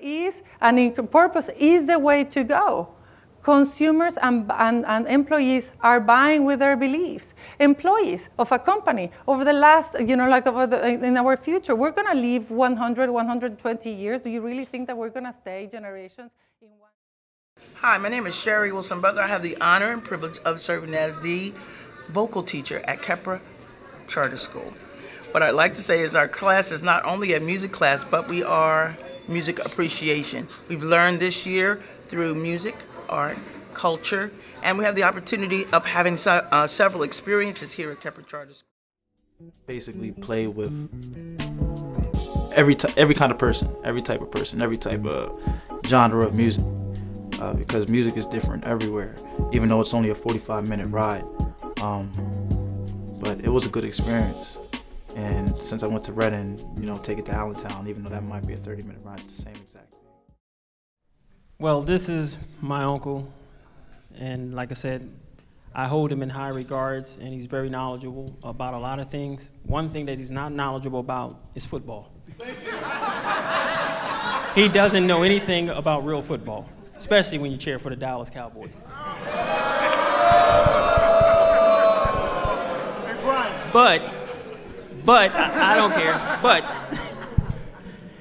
is and purpose is the way to go. Consumers and, and, and, employees are buying with their beliefs. Employees of a company over the last, you know, like over the, in our future, we're going to live 100, 120 years. Do you really think that we're going to stay generations in one? Hi, my name is Sherry Wilson Butler. I have the honor and privilege of serving as the vocal teacher at Khepra Charter School. What I'd like to say is our class is not only a music class, but we are music appreciation. We've learned this year through music, art, culture, and we have the opportunity of having uh, several experiences here at Khepra Charter School. Basically, play with every every kind of person, every type of person, every type of genre of music, uh, because music is different everywhere. Even though it's only a 45 minute ride, um, but it was a good experience. And since I went to Reading, you know, take it to Allentown, even though that might be a 30 minute ride, it's the same exact. Well, this is my uncle, and like I said, I hold him in high regards, and he's very knowledgeable about a lot of things. One thing that he's not knowledgeable about is football. he doesn't know anything about real football, especially when you cheer for the Dallas Cowboys. But but I, don't care. But,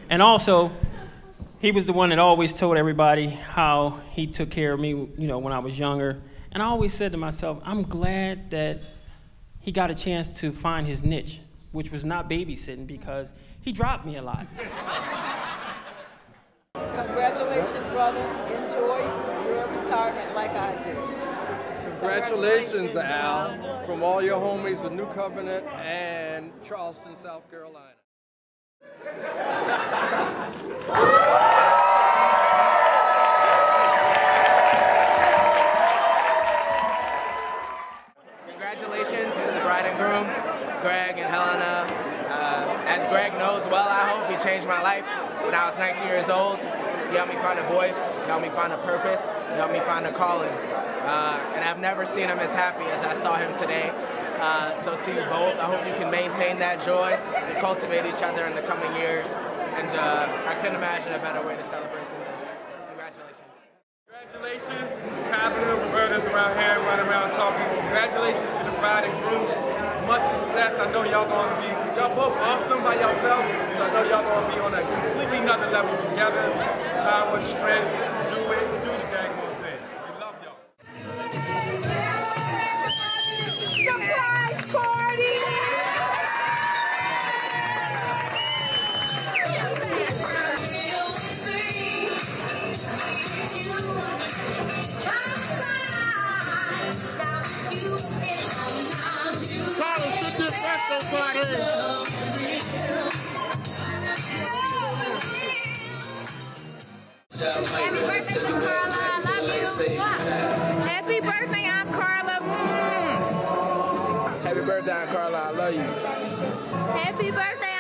and also, he was the one that always told everybody how he took care of me, you know, when I was younger. And I always said to myself, I'm glad that he got a chance to find his niche, which was not babysitting because he dropped me a lot. Congratulations, brother. Enjoy your retirement like I did. Congratulations, Al, from all your homies of New Covenant and Charleston, South Carolina. Congratulations to the bride and groom, Greg and Helena. Uh, as Greg knows well, I hope he changed my life when I was 19 years old. He helped me find a voice, he helped me find a purpose, he helped me find a calling. Uh, and I've never seen him as happy as I saw him today. Uh, so to you both, I hope you can maintain that joy and cultivate each other in the coming years. And uh, I couldn't imagine a better way to celebrate than this. Congratulations. Congratulations. This is Carpenter. Roberta's around here running around talking. Congratulations to the bride and groom. Much success. I know y'all going to be, because y'all both awesome by yourselves, so I know y'all going to be on a completely another level together. Power, strength, do it, do the dang Happy birthday to Carla. I love you. Happy birthday, Aunt Carla. Happy birthday, Aunt Carla. I love you. Happy birthday.